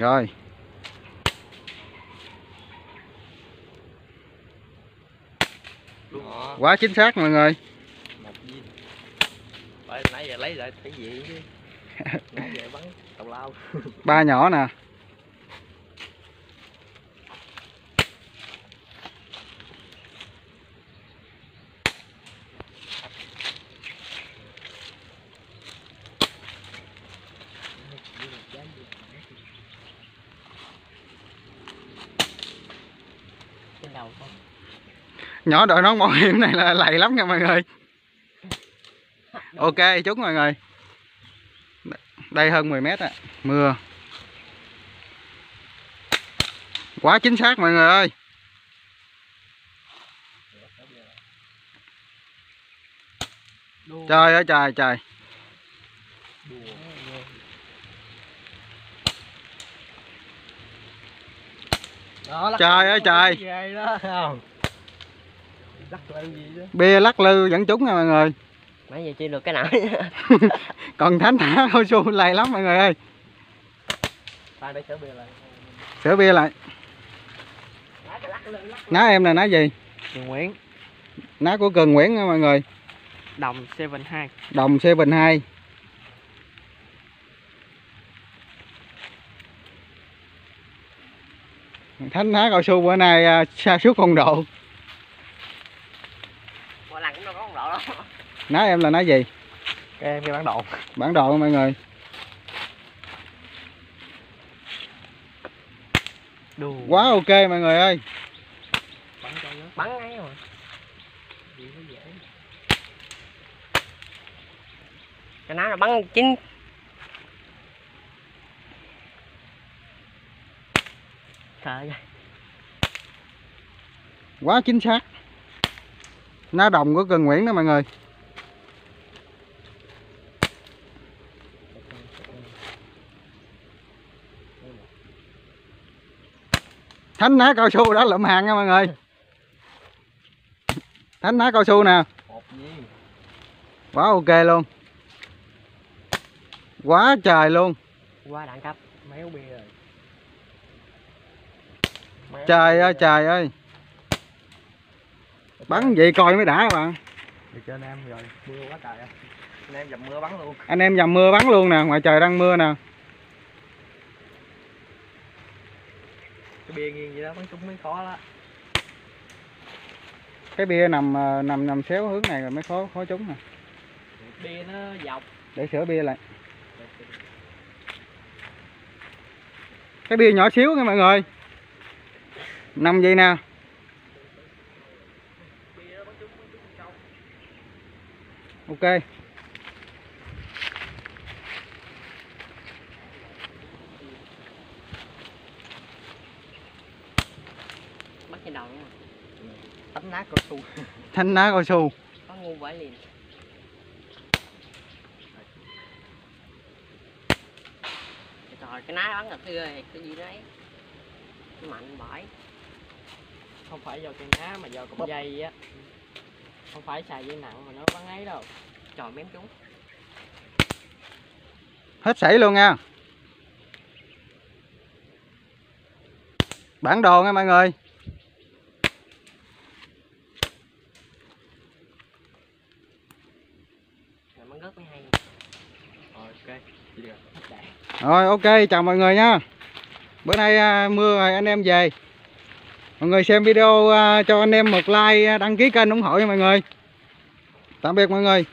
rồi. Quá chính xác mọi người. Một viên. Phải nãy giờ lấy lại cái gì chứ? Nãy giờ bắn tàu lao. Ba nhỏ nè đầu không? Nhỏ đội nón bảo hiểm này là lầy lắm nha mọi người. Ok chúc mọi người. Đây hơn 10 mét á mưa. Quá chính xác mọi người ơi. Trời ơi trời trời trời ơi trời. bia lắc lư vẫn trúng nha mọi người. Mấy giờ chưa được cái nổi còn thánh thả thôi su lầy lắm mọi người ơi. Sửa bia lại. Sửa ná em là ná gì? Cường nguyễn. Ná của cường nguyễn nha mọi người. Đồng 72 đồng 72 thánh ná cao su bữa nay à, sa sút phong độ. Mỗi lần cũng đâu có một độ đâu. Ná em là ná gì? Cái cái bản đồ. Bản đồ mọi người. Đù. Quá ok mọi người ơi. Bắn cho nó. Bắn ngay rồi gì nó dễ Cái ná là bắn chín Trời ơi. Quá chính xác. Ná đồng của cường nguyễn đó mọi người. Thánh ná cao su đó lụm hàng nha mọi người. Thánh ná cao su nè. Quá ok luôn. Quá trời luôn. Qua đẳng cấp. Méo bia rồi trời ơi trời ơi. Bắn vậy coi mới đã các bạn. Được cho anh em rồi mưa quá trời ơi. anh em dầm mưa bắn luôn. Anh em dầm mưa bắn luôn nè ngoài trời đang mưa nè. Cái bia nghiêng vậy đó bắn trúng mới khó đó. Cái bia nằm ờ, nằm nằm xéo hướng này rồi mới khó khó trúng nè. Bia nó dọc. Để sửa bia lại. Cái bia nhỏ xíu nha mọi người nằm vậy nè ok. Bắn trên đầu nha. Tấm nát cao su thanh ná cao su Có ngu vãi liền. Trời cái ná bắn là thưa cái gì đấy? Mạnh bãi không phải do cây ná mà do cọng dây á. Không phải xài dây nặng mà nó bắn ấy đâu. Trời mém chúng hết sảy luôn nha. Bản đồ nha mọi người. Ok rồi ok chào mọi người nha. Bữa nay à, mưa rồi anh em về mọi người xem video à, cho anh em một like à, đăng ký kênh ủng hộ nha mọi người. Tạm biệt mọi người.